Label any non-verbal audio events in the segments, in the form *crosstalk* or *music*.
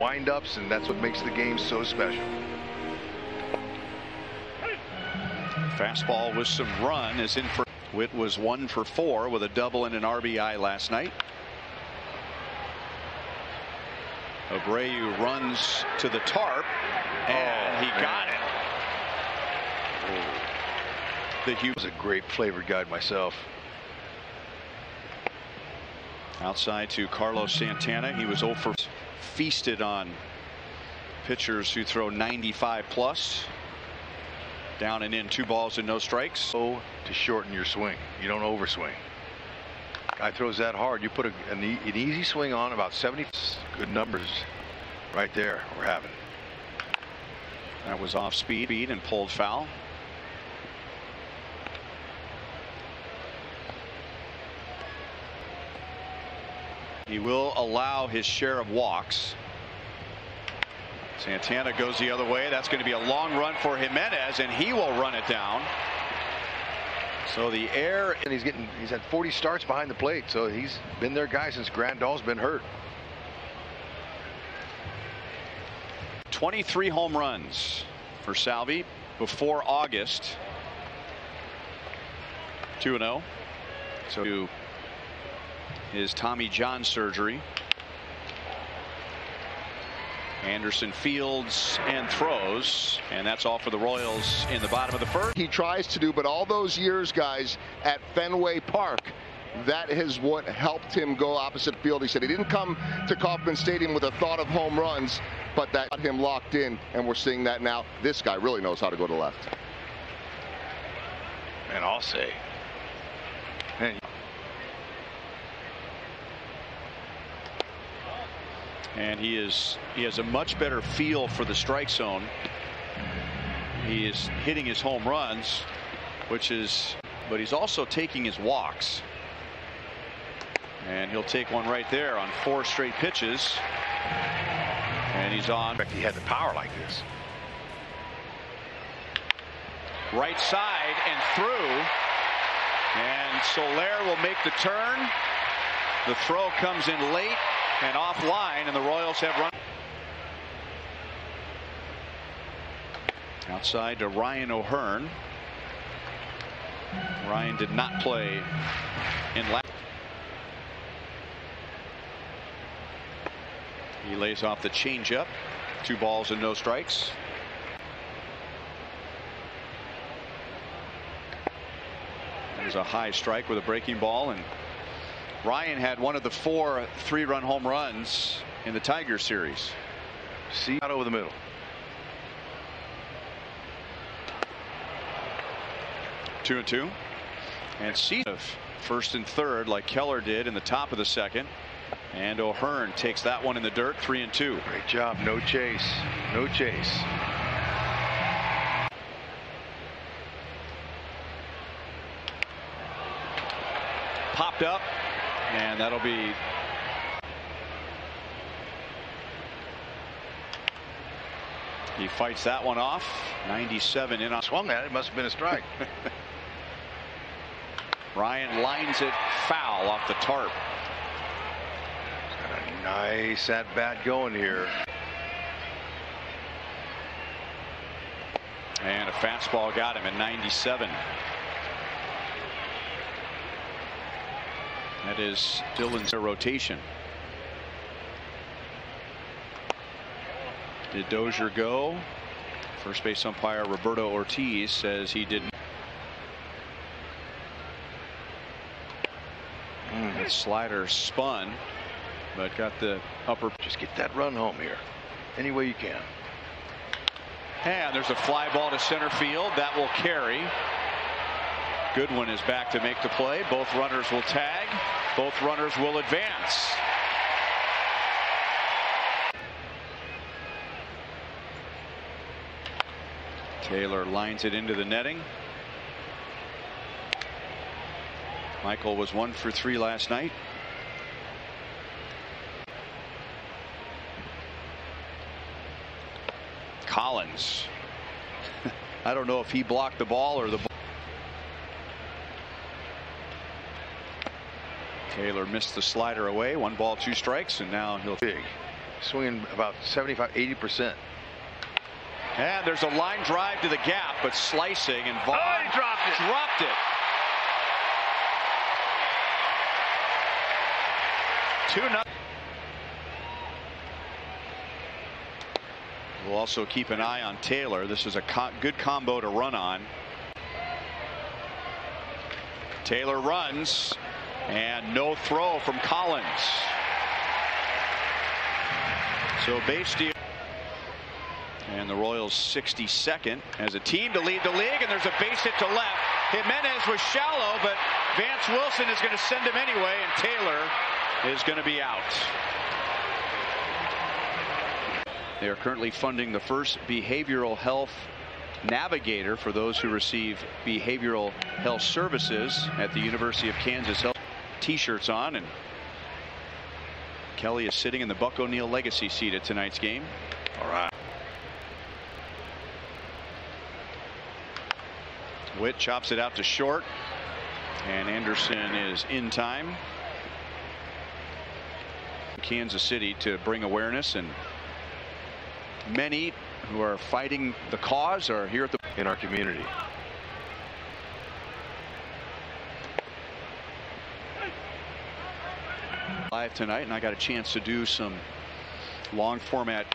wind-ups, and that's what makes the game so special. Fastball with some run is in for Witt was one for four with a double and an RBI last night. Abreu runs to the tarp and Oh, he man. got it. The He was a great flavored guide myself. Outside to Carlos Santana. He was 0 for feasted on pitchers who throw 95 plus. Down and in two balls and no strikes. So to shorten your swing, you don't overswing. Guy throws that hard, you put a, an, e- an easy swing on about 70 good numbers right there we're having. That was off speed and pulled foul. He will allow his share of walks. Santana goes the other way. That's going to be a long run for Jimenez, and he will run it down. So the air And he's getting he's had 40 starts behind the plate, so he's been their guy since Grandal's been hurt. 23 home runs for Salvi before August. 2 0. So his Tommy John surgery. Anderson fields and throws, and that's all for the Royals in the bottom of the first. he tries to do, but all those years, guys, at Fenway Park, that is what helped him go opposite field. He said he didn't come to Kauffman Stadium with a thought of home runs, but that got him locked in, and we're seeing that now. This guy really knows how to go to left. And I'll say. And he is he has a much better feel for the strike zone. He is hitting his home runs, which is, but he's also taking his walks. And he'll take one right there on four straight pitches. And he's on expect he had the power like this. right side and through. And Soler will make the turn. The throw comes in late and offline, and the Royals have run. Outside to Ryan O'Hearn. Ryan did not play in last. He lays off the changeup. Two balls and no strikes. There's a high strike with a breaking ball, and Ryan had one of the four three-run home runs in the Tiger series. See out over the middle. Two and two. And C first and third like Keller did in the top of the second. And O'Hearn takes that one in the dirt, three and two. Great job. No chase. No chase. Popped up, and that'll be He fights that one off. 97 in on. Swung at it. Must have been a strike. *laughs* Ryan lines it foul off the tarp. Got a nice at bat going here. And a fastball got him at 97. That is Dylan's rotation. Did Dozier go? First base umpire Roberto Ortiz says he didn't. Mm. That slider spun, but got the upper. Just get that run home here. Any way you can. And there's a fly ball to center field that will carry. Goodwin is back to make the play. Both runners will tag. Both runners will advance. Taylor lines it into the netting. Michael was one for three last night. Collins. *laughs* I don't know if he blocked the ball or the ball. Taylor missed the slider away. One ball, two strikes, and now he'll. Big. swinging about 75, 80 percent. And there's a line drive to the gap, but slicing and Vaughn oh, he dropped it. Dropped it. Two nothing. We'll also keep an eye on Taylor. This is a co good combo to run on. Taylor runs and no throw from Collins. So base steal. And the Royals 62nd as a team to lead the league and there's a base hit to left. Jimenez was shallow but Vance Wilson is going to send him anyway and Taylor is going to be out. They are currently funding the first behavioral health navigator for those who receive behavioral health services at the University of Kansas Health t-shirts on and Kelly is sitting in the Buck O'Neil legacy seat at tonight's game. All right. Witt chops it out to short and Anderson is in time. Kansas City to bring awareness and many who are fighting the cause are here at the in our community. Live tonight and I got a chance to do some long format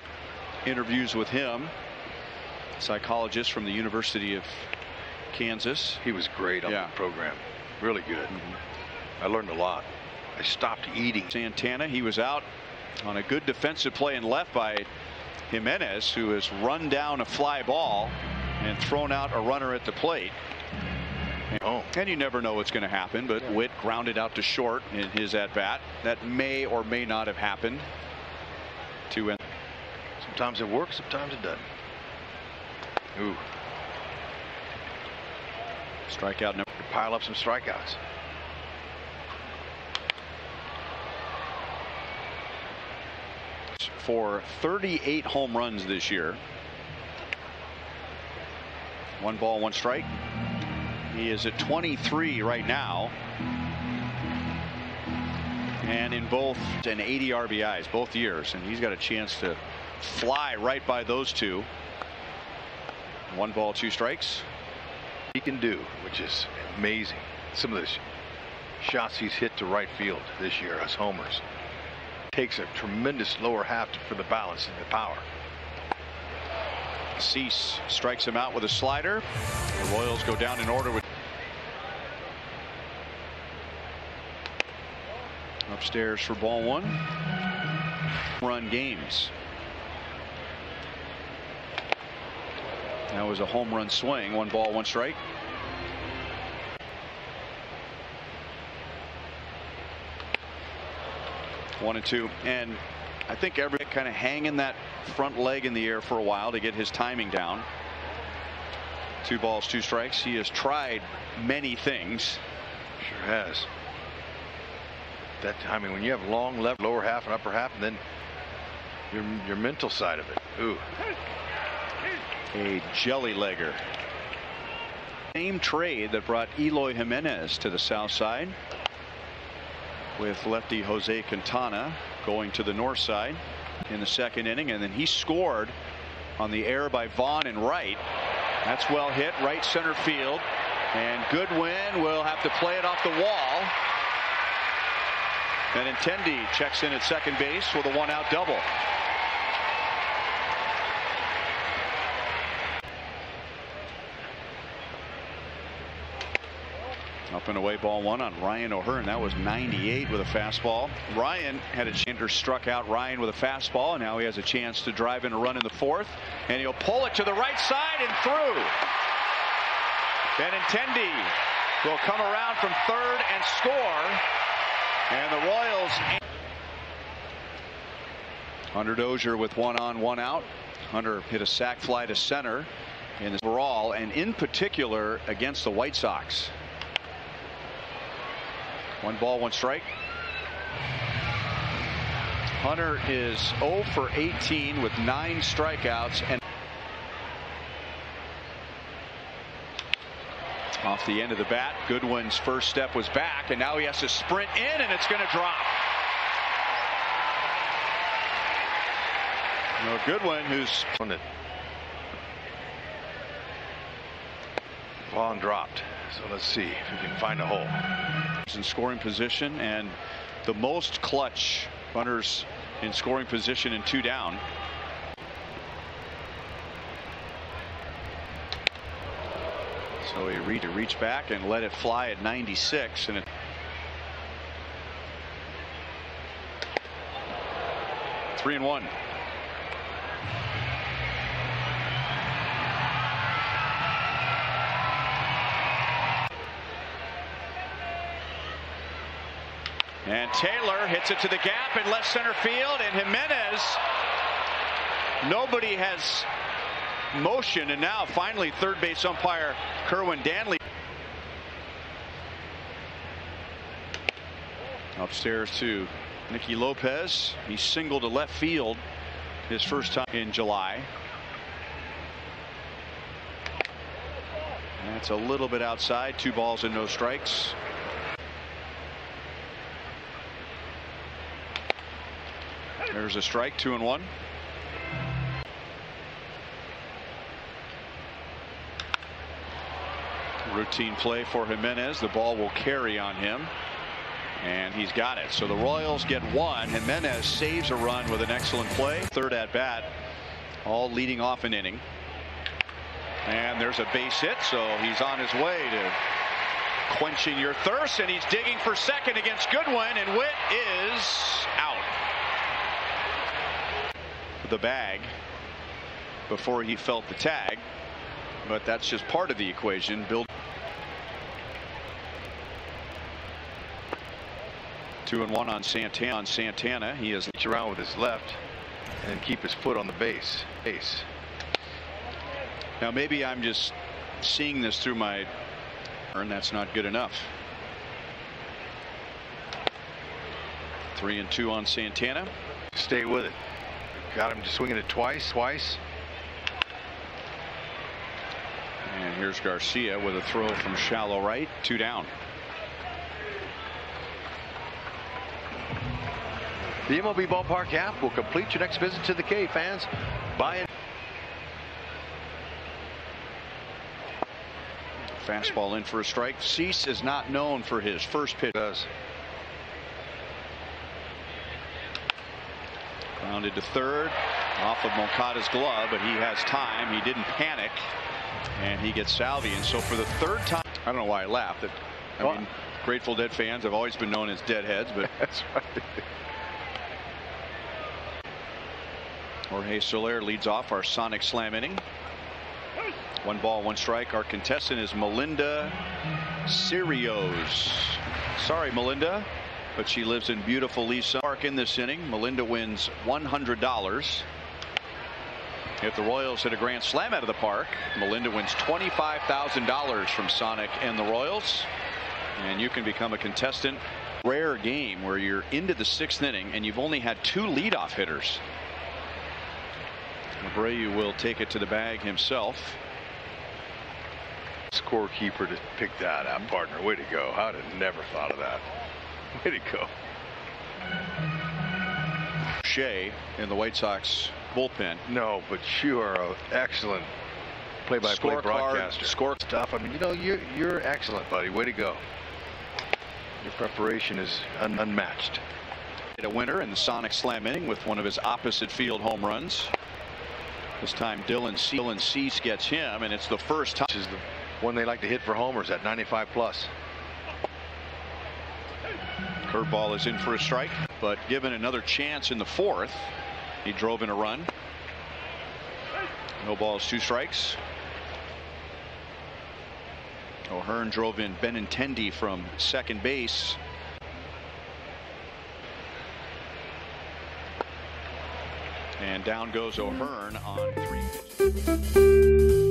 interviews with him psychologist from the University of Kansas. He was great on yeah. the program. Really good. Mm -hmm. I learned a lot. I stopped eating. Santana, he was out on a good defensive play and left by Jimenez, who has run down a fly ball and thrown out a runner at the plate. Oh. And you never know what's going to happen, but Witt grounded out to short in his at bat. That may or may not have happened to end. Sometimes it works, sometimes it doesn't. Ooh. Strikeout number. Pile up some strikeouts. for 38 home runs this year. One ball, one strike. He is at 23 right now. And in both and 80 RBIs both years. And he's got a chance to fly right by those two. One ball, two strikes. He can do, which is amazing. Some of the shots he's hit to right field this year as homers takes a tremendous lower half for the balance and the power. Cease strikes him out with a slider. The Royals go down in order with upstairs for ball one. Run games. That was a home run swing. One ball, one strike. One and two. And I think every kind of hanging that front leg in the air for a while to get his timing down. Two balls, two strikes. He has tried many things. Sure has. That I mean, when you have long left, lower half, and upper half, and then your your mental side of it. Ooh. A jelly legger. Same trade that brought Eloy Jimenez to the south side with lefty Jose Quintana going to the north side in the second inning and then he scored on the air by Vaughn and Wright. That's well hit right center field and Goodwin will have to play it off the wall. And Benintendi checks in at second base with a one out double. Up and away ball one on Ryan O'Hearn. That was 98 with a fastball. Ryan had a chance struck out Ryan with a fastball. And now he has a chance to drive in a run in the fourth. And he'll pull it to the right side and through. Benintendi will come around from third and score. And the Royals. Hunter Dozier with one on, one out. Hunter hit a sac fly to center in the overall, and in particular against the White Sox. One ball, one strike. Hunter is 0 for 18 with nine strikeouts and off the end of the bat. Goodwin's first step was back and now he has to sprint in and it's going to drop. No, Goodwin, who's on it. Vaughn dropped. So let's see if we can find a hole. In scoring position and the most clutch runners in scoring position and two down. So he reach, reach back and let it fly at 96 and it three and one. And Taylor hits it to the gap in left center field and Jimenez nobody has motion and now finally third base umpire Kerwin Danley. Upstairs to Nicky Lopez. He singled to left field his first time in July. That's a little bit outside two balls and no strikes There's a strike, two and one. Routine play for Jimenez. The ball will carry on him. And he's got it. So the Royals get one. Jimenez saves a run with an excellent play. Third at bat. All leading off an inning. And there's a base hit. So he's on his way to quenching your thirst. And he's digging for second against Goodwin. And Witt is out the bag before he felt the tag. But that's just part of the equation. Bill. Two and one on Santana. On Santana, he has reach around with his left and keep his foot on the base. Base. Now maybe I'm just seeing this through my, and that's not good enough. Three and two on Santana. Stay with it. Got him swinging it twice, twice. And here's Garcia with a throw from shallow right, two down. The MLB Ballpark app will complete your next visit to the K fans. Buy it. Fastball in for a strike. Cease is not known for his first pitch. Does. Grounded to third off of Moncada's glove, but he has time. He didn't panic, and he gets Salvi. And so for the third time, I don't know why I laughed. I mean, Grateful Dead fans have always been known as deadheads, but *laughs* that's right. Jorge Soler leads off our Sonic Slam inning. One ball, one strike. Our contestant is Melinda Sirios. Sorry, Melinda but she lives in beautiful Lisa Park in this inning. Melinda wins $100. If the Royals hit a grand slam out of the park, Melinda wins $25,000 from Sonic and the Royals. And you can become a contestant. Rare game where you're into the sixth inning and you've only had two leadoff hitters. Abreu will take it to the bag himself. Scorekeeper to pick that up, partner. Way to go. I'd have never thought of that. Way to go. Shea in the White Sox bullpen. No, but you are an excellent play-by-play -play broadcaster. Score stuff. I mean, you know, you're you're excellent, buddy. Way to go. Your preparation is un unmatched. A winner in the Sonic Slam inning with one of his opposite field home runs. This time Dylan, Dylan Cease gets him, and it's the first time. This is the one they like to hit for homers at 95 plus. Curveball is in for a strike, but given another chance in the fourth, he drove in a run. No balls, two strikes. O'Hearn drove in Benintendi from second base. And down goes O'Hearn on three.